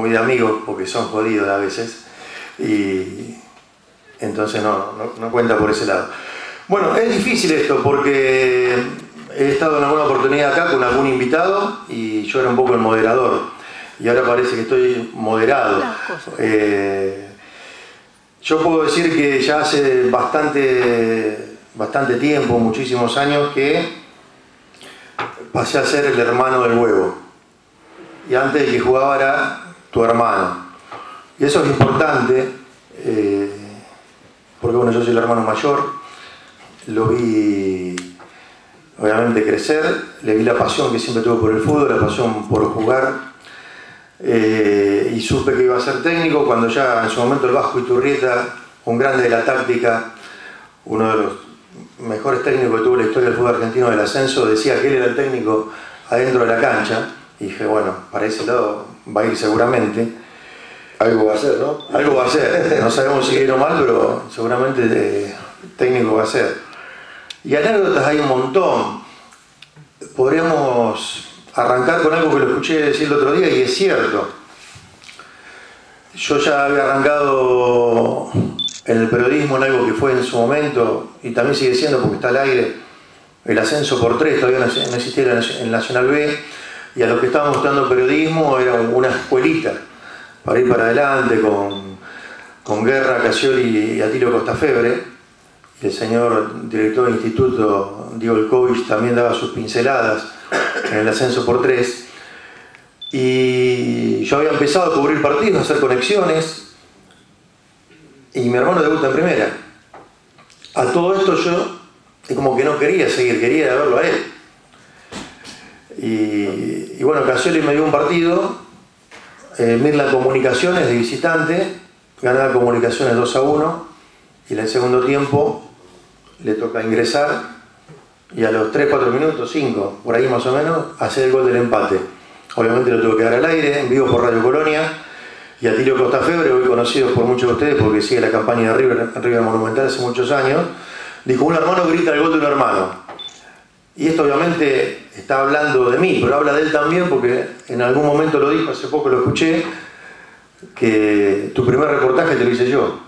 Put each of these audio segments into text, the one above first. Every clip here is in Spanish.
muy de amigos porque son jodidos a veces y entonces no, no, cuenta por ese lado. Bueno, es difícil esto porque he estado en alguna oportunidad acá con algún invitado y yo era un poco el moderador y ahora parece que estoy moderado. Eh, yo puedo decir que ya hace bastante, bastante tiempo, muchísimos años, que pasé a ser el hermano del huevo. Y antes de que jugaba era tu hermano. Y eso es importante, eh, porque bueno, yo soy el hermano mayor, lo vi obviamente crecer, le vi la pasión que siempre tuvo por el fútbol, la pasión por jugar, eh, y supe que iba a ser técnico cuando ya en su momento el Vasco Iturrieta, un grande de la táctica, uno de los mejores técnicos que tuvo la historia del fútbol argentino del ascenso, decía que él era el técnico adentro de la cancha, y dije, bueno, para ese lado va a ir seguramente. Algo va a ser, ¿no? Algo va a ser. No sabemos si bien o mal, pero seguramente eh, técnico va a ser. Y anécdotas hay un montón. Podríamos arrancar con algo que lo escuché decir el otro día y es cierto. Yo ya había arrancado en el periodismo en algo que fue en su momento y también sigue siendo porque está al aire el ascenso por tres, todavía no existía en Nacional B y a los que estábamos estudiando periodismo era una escuelita para ir para adelante con, con Guerra, Casioli y Atilio Costafebre. El señor director del instituto, Diego Elkovich, también daba sus pinceladas en el ascenso por tres. Y yo había empezado a cubrir partidos, a hacer conexiones, y mi hermano debuta en primera. A todo esto yo como que no quería seguir, quería verlo a él. Y, bueno, Casioli me dio un partido, eh, Mirla Comunicaciones de visitante, ganaba Comunicaciones 2 a 1 y en el segundo tiempo le toca ingresar y a los 3, 4 minutos, 5, por ahí más o menos, hacer el gol del empate. Obviamente lo tuvo que dar al aire, en vivo por Radio Colonia. Y a Tilio Costafebre, hoy conocido por muchos de ustedes porque sigue la campaña de River, River Monumental hace muchos años, dijo, un hermano grita el gol de un hermano. Y esto obviamente está hablando de mí, pero habla de él también porque en algún momento lo dijo, hace poco lo escuché, que tu primer reportaje te lo hice yo.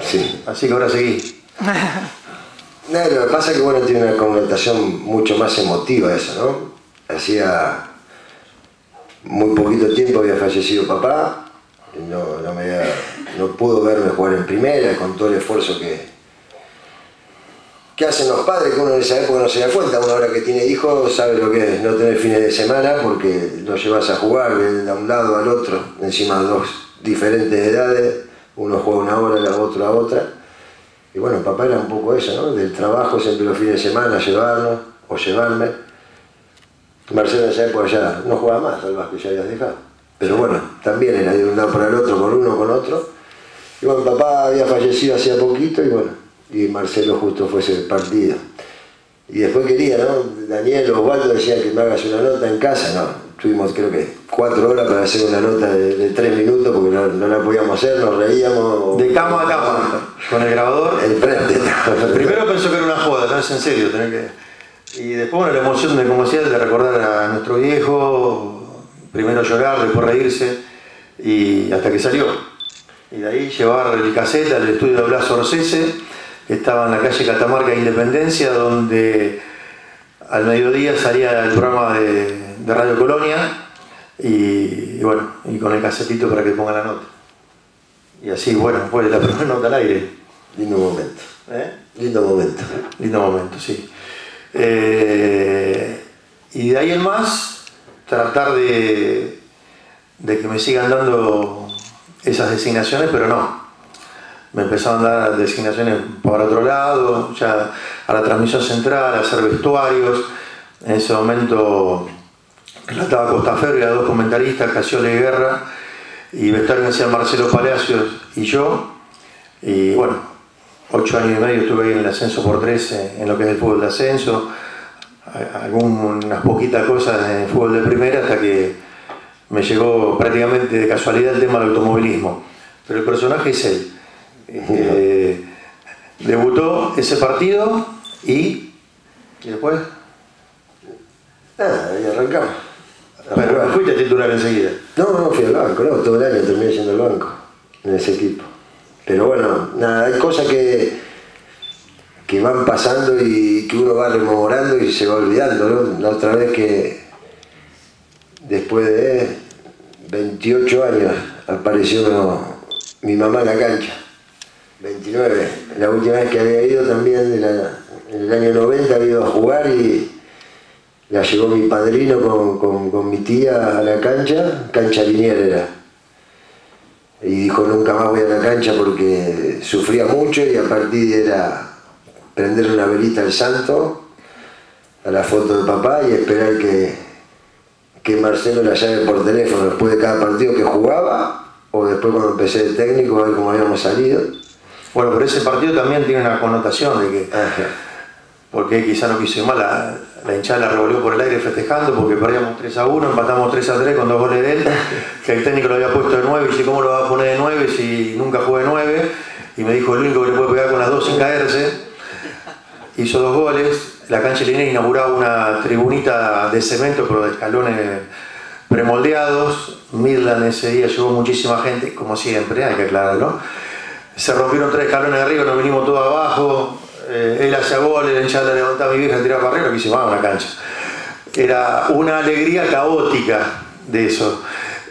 Sí. Así que ahora seguí. No, lo que pasa es que bueno, tiene una connotación mucho más emotiva eso, ¿no? Hacía muy poquito tiempo había fallecido papá, no, no, me no pudo verme jugar en primera con todo el esfuerzo que, ¿Qué hacen los padres que uno en esa época no se da cuenta? Una hora que tiene hijos sabe lo que es no tener fines de semana porque lo llevas a jugar de un lado al otro, encima dos diferentes edades, uno juega una hora, el otro a otra. Y bueno, papá era un poco eso, ¿no? Del trabajo siempre los fines de semana, llevarnos o llevarme. Marcelo en esa época ya no jugaba más al que ya habías dejado. Pero bueno, también era de un lado para el otro, con uno, con otro. Y bueno, papá había fallecido hacía poquito y bueno, y Marcelo justo fue ese partido. Y después quería, ¿no? Daniel Osvaldo decían que me hagas una nota en casa, no. Tuvimos creo que cuatro horas para hacer una nota de, tres minutos porque no, la podíamos hacer, nos reíamos. De cama a cama, con el grabador. Enfrente. Primero pensó que era una joda, no es en serio, tener que. Y después bueno, la emoción de como decía, de recordar a nuestro viejo, primero llorar, después reírse, y hasta que salió. Y de ahí llevar el casete al estudio de Blas Orsese estaba en la calle Catamarca Independencia, donde al mediodía salía el programa de, Radio Colonia y, bueno, y con el casetito para que ponga la nota. Y así, bueno, fue la primera nota al aire. Lindo momento. ¿Eh? Lindo momento. Lindo momento, sí. Eh, y de ahí en más, tratar de, de que me sigan dando esas designaciones, pero no, me empezaron a dar designaciones para otro lado, ya a la transmisión central, a hacer vestuarios. En ese momento relataba Costa y a dos comentaristas, Casiole Guerra, y vestuario me Marcelo Palacios y yo. Y bueno, ocho años y medio estuve ahí en el ascenso por tres, en lo que es el fútbol de ascenso, algunas poquitas cosas en el fútbol de primera, hasta que me llegó prácticamente de casualidad el tema del automovilismo. Pero el personaje es él eh, debutó ese partido y, después. Nada, y arrancamos. Pero fuiste titular enseguida. No, no fui al banco, no, todo el año terminé yendo al banco en ese equipo. Pero bueno, nada, hay cosas que, que van pasando y que uno va rememorando y se va olvidando, ¿no? La otra vez que después de 28 años apareció mi mamá en la cancha. 29. La última vez que había ido también, en el año 90, había ido a jugar y la llevó mi padrino con, mi tía a la cancha, cancha lineal era. Y dijo, nunca más voy a la cancha porque sufría mucho y a partir era prender una velita al santo, a la foto de papá y esperar que, que Marcelo la llame por teléfono después de cada partido que jugaba o después cuando empecé de técnico a ver cómo habíamos salido. Bueno, pero ese partido también tiene una connotación de que, porque quizá no quiso ir mal, la hinchada la revolvió por el aire festejando porque perdíamos 3 a 1, empatamos 3 a 3 con dos goles de él, que el técnico lo había puesto de 9 y dice, ¿cómo lo va a poner de 9 si nunca fue de 9? Y me dijo, el único que le puede pegar con las dos sin caerse. Hizo dos goles, la cancha línea inauguraba una tribunita de cemento, pero de escalones premoldeados. Midland ese día llevó muchísima gente, como siempre, hay que aclararlo. Se rompieron tres escalones arriba, nos vinimos todos abajo, eh, él hacía goles, el hinchada le levantaba a mi vieja, tiraba arriba, que se a una cancha. Era una alegría caótica de eso.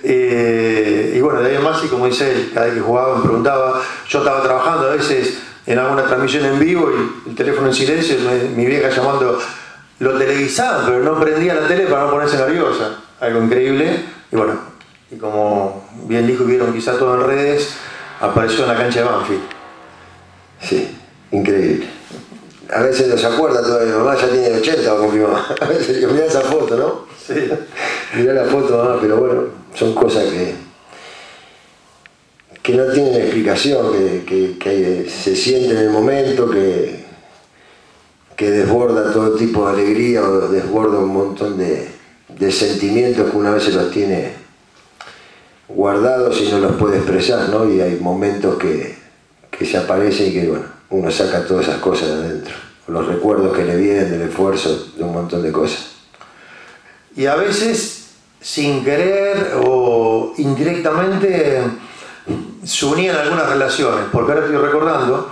Eh, y bueno, de ahí en más, y como dice él, cada vez que jugaba me preguntaba, yo estaba trabajando a veces en alguna transmisión en vivo y el teléfono en silencio, mi vieja llamando, lo televisaban, pero no prendía la tele para no ponerse nerviosa. Algo increíble. Y bueno, y como bien dijo, vieron quizá todo en redes, apareció en la cancha de Banfield. Sí, increíble a veces no se acuerda todavía, mi mamá ya tiene 80 con mi mamá. A veces digo, mirá esa foto, ¿no? Sí. Mirá la foto, mamá, pero bueno, son cosas que, que no tienen explicación, que, que, se siente en el momento, que, que desborda todo tipo de alegría o desborda un montón de, de sentimientos que una vez se los tiene guardados y no los puede expresar, ¿no? Y hay momentos que, que se aparecen y que, bueno, uno saca todas esas cosas de adentro, los recuerdos que le vienen del esfuerzo, de un montón de cosas. Y a veces, sin querer o indirectamente, se unían algunas relaciones, porque ahora estoy recordando,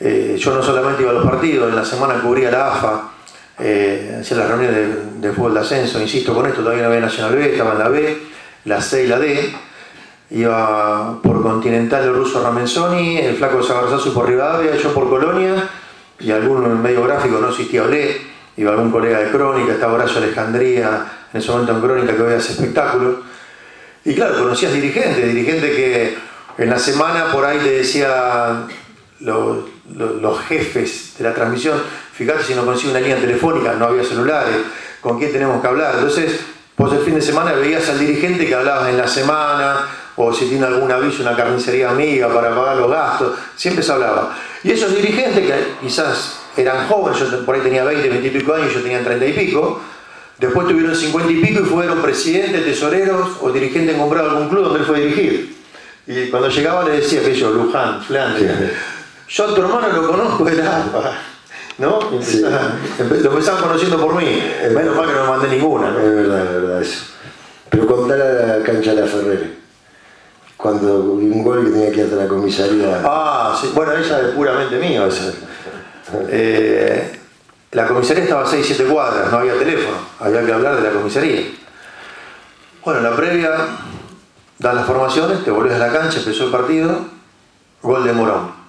eh, yo no solamente iba a los partidos, en la semana cubría la AFA, eh, hacía las reuniones de, fútbol de ascenso, insisto con esto, todavía no había Nacional B, estaba en la B, la C y la D, iba por Continental el ruso Ramenzoni, el flaco Sagarzazu por Rivadavia, yo por Colonia, y algún medio gráfico no existía Olé, iba algún colega de Crónica, estaba Horacio Alejandría, en ese momento en Crónica que veía ese espectáculo. Y claro, conocías dirigentes, dirigentes que en la semana por ahí le decía los, los jefes de la transmisión, fíjate si no consigo una línea telefónica, no había celulares, ¿con quién tenemos que hablar? Entonces, pues el fin de semana veías al dirigente que hablabas en la semana, o si tiene algún aviso, una carnicería amiga para pagar los gastos, siempre se hablaba. Y esos dirigentes que quizás eran jóvenes, yo por ahí tenía 20, 20 y pico años, yo tenía 30 y pico, después tuvieron 50 y pico y fueron presidentes, tesoreros o dirigentes comprados algún club donde él fue a dirigir. Y cuando llegaba le decía que yo, Luján, Flandria, yo a tu hermano lo conozco de APA. ¿No? Lo empezaban conociendo por mí. Menos mal que no me mandé ninguna. ¿no? Es verdad, es verdad eso. Pero contar a la cancha de la Ferrere cuando un gol que tenía que ir a la comisaría. Ah, sí, bueno, esa es puramente mío. Eh, la comisaría estaba a 6-7 cuadras, no había teléfono, había que hablar de la comisaría. Bueno, la previa, das las formaciones, te volvés a la cancha, empezó el partido, gol de Morón.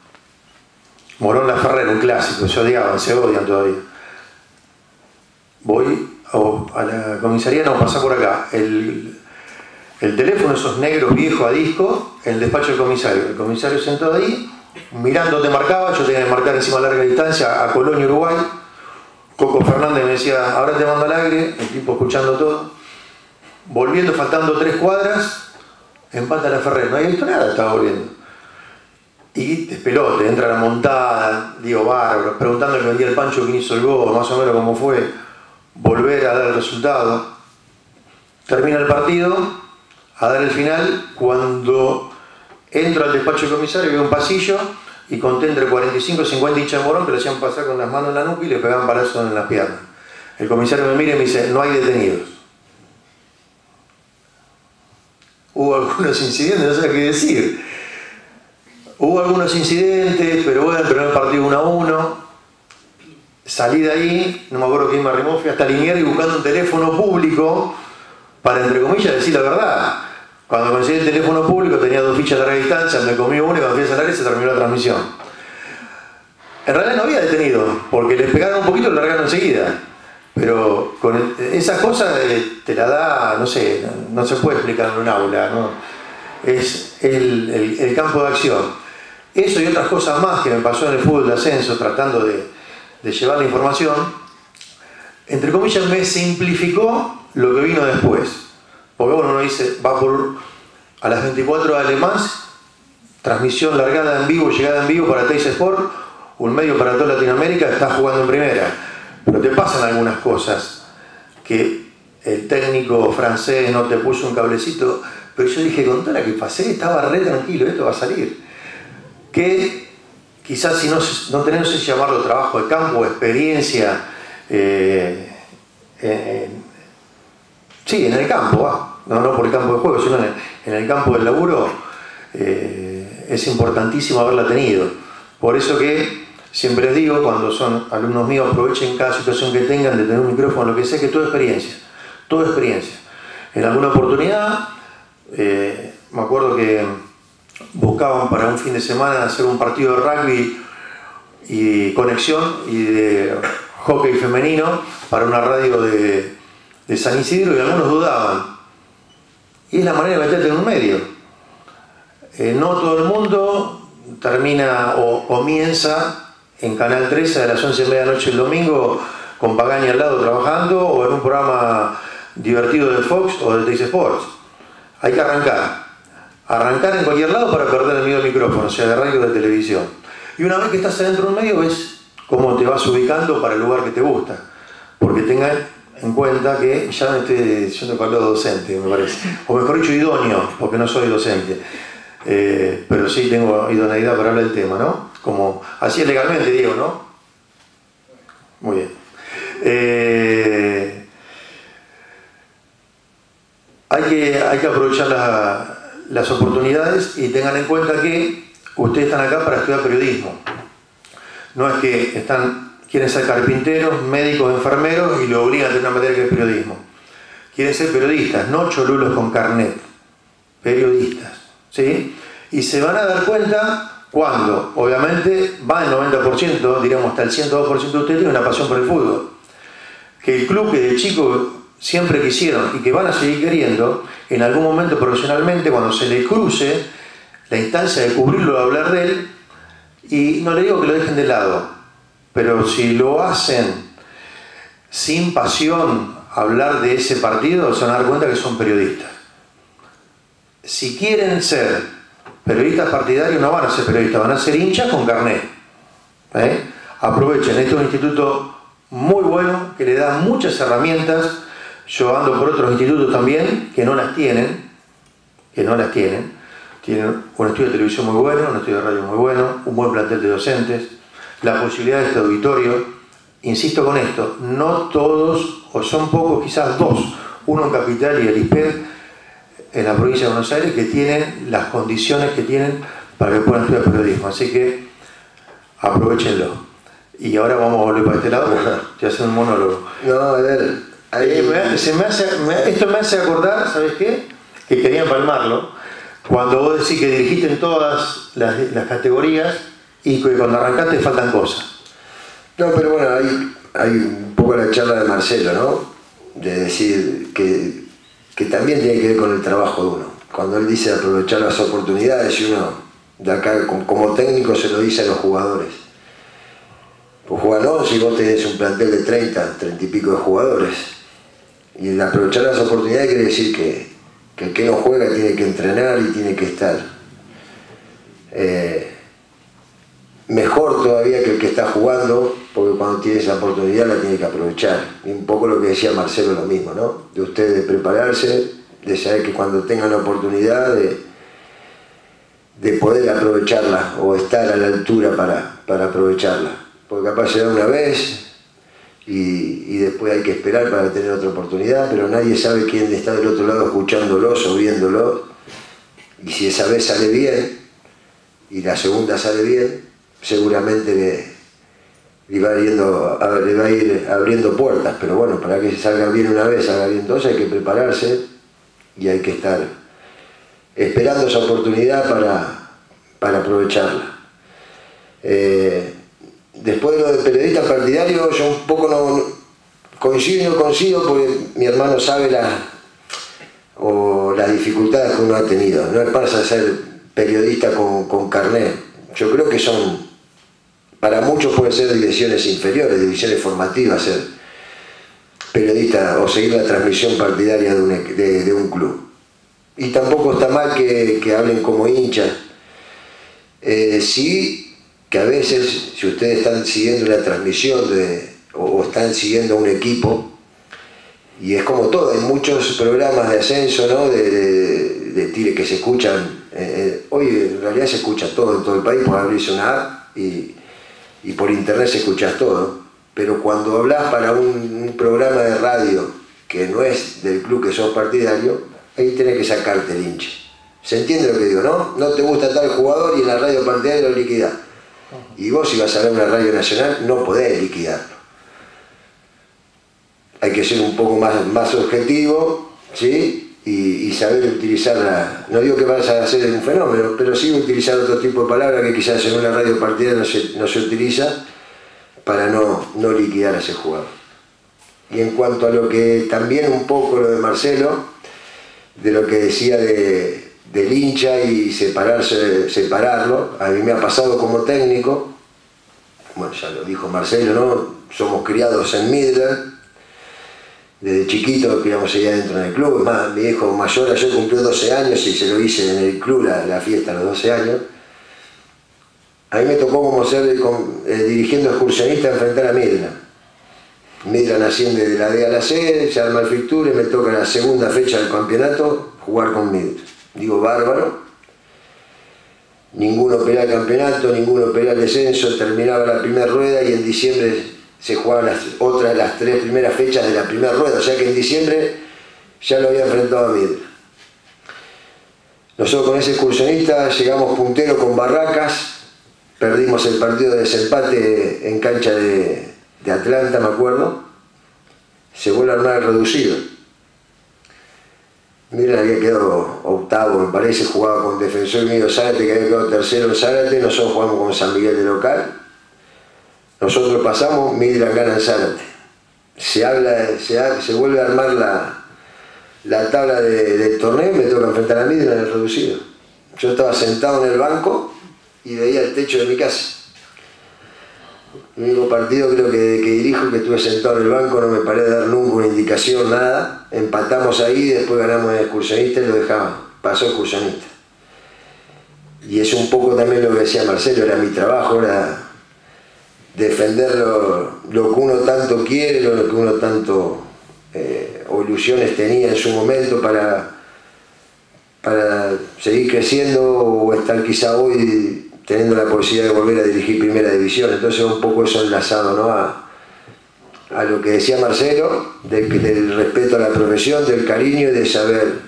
Morón La Ferrera, un clásico, se odiaban, se odian todavía. Voy a la comisaría, no, pasa por acá. El, el teléfono, esos negros viejos a disco, el despacho del comisario. El comisario sentado ahí, mirando te marcaba, yo tenía que marcar encima a larga distancia a Colonia, Uruguay. Coco Fernández me decía, ahora te mando al aire, el tipo escuchando todo. Volviendo, faltando tres cuadras, empata la Ferrer, no había visto nada, estaba volviendo. Y despelote, entra la montada, digo bárbaro, preguntando que vendía el Pancho quién hizo el gol, más o menos cómo fue, volver a dar el resultado. Termina el partido, a dar el final cuando entro al despacho del comisario, veo un pasillo y conté entre 45 y 50 hinchas de morón que le hacían pasar con las manos en la nuca y le pegaban palazos en las piernas. El comisario me mira y me dice, no hay detenidos. hubo algunos incidentes, no sé qué decir. Hubo algunos incidentes, pero bueno, el primer partido 1 a 1. Salí de ahí, no me acuerdo quién me arrimó, fui hasta Liniers y buscando un teléfono público para, entre comillas, decir la verdad. Cuando conseguí el teléfono público tenía dos fichas de larga distancia, me comí uno y cuando fui a salir se terminó la transmisión. En realidad no había detenido, porque les pegaron un poquito y lo largaron enseguida. Pero con esas cosas eh, te la da, no sé, no, se puede explicar en un aula, ¿no? es el, campo de acción. Eso y otras cosas más que me pasó en el fútbol de ascenso tratando de, llevar la información, entre comillas me simplificó lo que vino después. Porque uno dice, va por a las 24 de Alemán, transmisión largada en vivo, llegada en vivo para Teis Sport, un medio para toda Latinoamérica, está jugando en primera pero te pasan algunas cosas que el técnico francés no te puso un cablecito, pero yo dije, con toda que pasé, estaba re tranquilo, esto va a salir. Que quizás si no, no tenemos ese llamarlo trabajo de campo, experiencia, eh, sí, en el campo, no, no por el campo de juego, sino en el, campo del laburo, eh, es importantísimo haberla tenido. Por eso que Siempre digo, cuando son alumnos míos, aprovechen cada situación que tengan de tener un micrófono, lo que sea, que toda experiencia, toda experiencia. En alguna oportunidad, eh, me acuerdo que buscaban para un fin de semana hacer un partido de rugby y conexión y de hockey femenino para una radio de, San Isidro y algunos dudaban. Y es la manera de meterte en un medio. Eh, no todo el mundo termina o comienza en Canal 13 a las 11 de medianoche el domingo con Pagani al lado trabajando o en un programa divertido de Fox o de Teis Sports. Hay que arrancar. Arrancar en cualquier lado para perder el miedo al micrófono, sea de radio o de televisión. Y una vez que estás adentro de un medio ves cómo te vas ubicando para el lugar que te gusta. Porque tengan en cuenta que ya me estoy diciendo que docente, me parece. O mejor dicho, idóneo, porque no soy docente. Eh, pero sí tengo idoneidad para hablar del tema, ¿no? Como, así es legalmente, digo, ¿no? Muy bien. Eh, hay, que, hay que aprovechar las oportunidades y tengan en cuenta que ustedes están acá para estudiar periodismo. No es que están, quieren ser carpinteros, médicos, enfermeros y lo obligan a tener una materia que es periodismo. Quieren ser periodistas, no cholulos con carnet. Periodistas. ¿sí? Y se van a dar cuenta cuando, obviamente, va el 90%, diríamos hasta el 102% de ustedes tienen una pasión por el fútbol. Que el club que de chico siempre quisieron y que van a seguir queriendo, en algún momento profesionalmente, cuando se le cruce la instancia de cubrirlo, de hablar de él, y no le digo que lo dejen de lado, pero si lo hacen sin pasión hablar de ese partido, se van a dar cuenta que son periodistas si quieren ser periodistas partidarios, no van a ser periodistas, van a ser hinchas con carnet. ¿eh? Aprovechen, este es un instituto muy bueno, que le da muchas herramientas. Yo ando por otros institutos también que no las tienen, que no las tienen. Tienen un estudio de televisión muy bueno, un estudio de radio muy bueno, un buen plantel de docentes, la posibilidad de este auditorio. Insisto con esto, no todos, o son pocos, quizás dos, uno en Capital y el ISPED, en la provincia de Buenos Aires que tienen las condiciones que tienen para que puedan estudiar periodismo. Así que aprovechenlo. Y ahora vamos a volver para este lado, te hacen un monólogo. No, a. Eh, se me hace, esto me hace acordar, ¿sabes qué? Que quería empalmarlo. Cuando vos decís que dirigiste en todas las, las categorías y que cuando arrancaste faltan cosas. No, pero bueno, hay, hay un poco la charla de Marcelo, ¿no? De decir que que también tiene que ver con el trabajo de uno. Cuando él dice aprovechar las oportunidades y uno de acá como técnico se lo dice a los jugadores. Pues jugador si vos tenés un plantel de 30, 30 y pico de jugadores. Y el aprovechar las oportunidades quiere decir que, el que no juega tiene que entrenar y tiene que estar. Eh, mejor todavía que el que está jugando, porque cuando tiene esa oportunidad la tiene que aprovechar. Y un poco lo que decía Marcelo lo mismo, ¿no? De ustedes de prepararse, de saber que cuando tengan la oportunidad de, de poder aprovecharla o estar a la altura para, para aprovecharla. Porque capaz se da una vez y, después hay que esperar para tener otra oportunidad, pero nadie sabe quién está del otro lado escuchándolos o viéndolos Y si esa vez sale bien y la segunda sale bien, seguramente le, va, le va a ir abriendo puertas. Pero bueno, para que salga bien una vez, salga bien dos, hay que prepararse y hay que estar esperando esa oportunidad para, para aprovecharla. Eh, después de lo de periodista partidario, yo un poco no coincido y no coincido porque mi hermano sabe la, o las dificultades que uno ha tenido. No es para ser periodista con, con carnet. Yo creo que son, para muchos puede ser divisiones inferiores, divisiones formativas, ser periodista o seguir la transmisión partidaria de un, de un club. Y tampoco está mal que, hablen como hinchas. Eh, sí que a veces, si ustedes están siguiendo la transmisión o, están siguiendo un equipo, y es como todo, hay muchos programas de ascenso, ¿no? de, de, tire que se escuchan. Eh, eh, hoy en realidad se escucha todo en todo el país, por abrirse una app y, y por internet se escucha todo. Pero cuando hablas para un, un programa de radio que no es del club que sos partidario, ahí tenés que sacarte el hinche. ¿Se entiende lo que digo, no? No te gusta tal jugador y en la radio partidaria lo liquidás. Y vos si vas a ver una radio nacional no podés liquidarlo. Hay que ser un poco más, más objetivo, ¿sí? Y, saber utilizarla. No digo que vas a hacer un fenómeno, pero sí utilizar otro tipo de palabras que quizás en una radio partidaria no se, no se utiliza para no, no liquidar a ese jugador. Y en cuanto a lo que también un poco lo de Marcelo, de lo que decía de, del hincha y separarse, separarlo. A mí me ha pasado como técnico, bueno, ya lo dijo Marcelo, ¿no? Somos criados en Midland, desde chiquito criamos allá dentro en el club, más mi hijo mayor ayer cumplió 12 años y se lo hice en el club la, fiesta a los 12 años. A mí me tocó como ser dirigiendo excursionista enfrentar a Midland Midland asciende de la D a la C, se arma el fixture, me toca la segunda fecha del campeonato jugar con Midland. Digo, bárbaro. Ninguno pelea el campeonato, ninguno pelea el descenso, terminaba la primera rueda y en diciembre se jugaban las otras, las tres primeras fechas de la primera rueda, o sea que en diciembre ya lo había enfrentado a Midland. Nosotros con ese excursionista llegamos puntero con Barracas, perdimos el partido de desempate en cancha de, de Atlanta, me acuerdo, se vuelve a armar reducido. Mira, había quedado octavo, me parece, jugaba con Defensor Mío Zárate, que había quedado tercero en Zárate, nosotros jugamos con San Miguel de local. Nosotros pasamos, Midland gana en Zárate. Se, habla, se, vuelve a armar la, la tabla del torneo y me toca enfrentar a Midland en el reducido. Yo estaba sentado en el banco y veía el techo de mi casa. El único partido creo que, que dirijo, que estuve sentado en el banco, no me paré de dar nunca indicación, nada. Empatamos ahí, después ganamos en excursionista y lo dejamos. Pasó excursionista. Y es un poco también lo que decía Marcelo, era mi trabajo, era defender lo, que uno tanto quiere, lo que uno tanto eh, o ilusiones tenía en su momento para, para seguir creciendo o estar quizá hoy teniendo la posibilidad de volver a dirigir primera división. Entonces un poco eso enlazado ¿no? a, a lo que decía Marcelo, del, respeto a la profesión, del cariño y de saber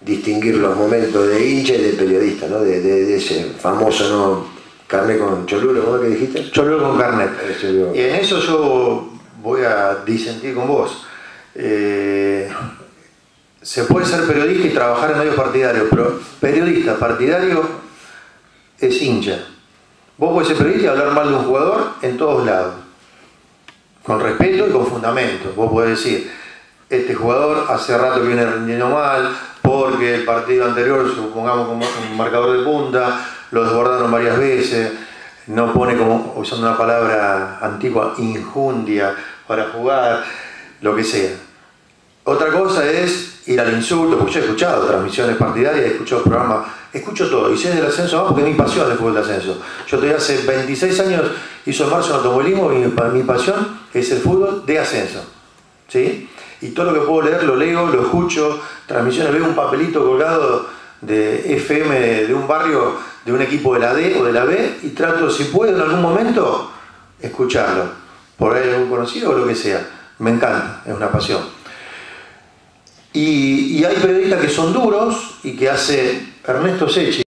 distinguir los momentos de hincha y de periodista, ¿no? de, ese famoso ¿no? carnet con Cholulo, ¿cómo que dijiste? Cholulo con carnet. Y en eso yo voy a disentir con vos. Eh, se puede ser periodista y trabajar en medios partidarios, pero periodista partidario es hincha. Vos podés ser periodista y hablar mal de un jugador en todos lados, con respeto y con fundamento. Vos podés decir, este jugador hace rato que viene rindiendo mal, porque el partido anterior, supongamos como un marcador de punta, lo desbordaron varias veces, no pone como, usando una palabra antigua, injundia para jugar, lo que sea. Otra cosa es ir al insulto, porque yo he escuchado transmisiones partidarias, he escuchado programas escucho todo y sé del ascenso más porque es mi pasión el fútbol de ascenso. Yo estoy hace 26 años, hizo en marzo automovilismo y mi pasión es el fútbol de ascenso. ¿sí? Y todo lo que puedo leer lo leo, lo escucho, transmisiones, veo un papelito colgado de FM de, un barrio, de un equipo de la D o de la B y trato, si puedo en algún momento, escucharlo. Por ahí algún conocido o lo que sea. Me encanta, es una pasión. Y, y hay periodistas que son duros y que hace Ernesto Sechi,